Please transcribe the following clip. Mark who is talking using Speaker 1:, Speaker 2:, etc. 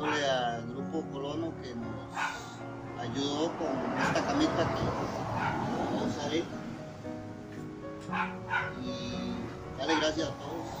Speaker 1: Agradeciéndole al grupo Colono que nos ayudó con esta camita que vamos a. Y dale gracias a todos.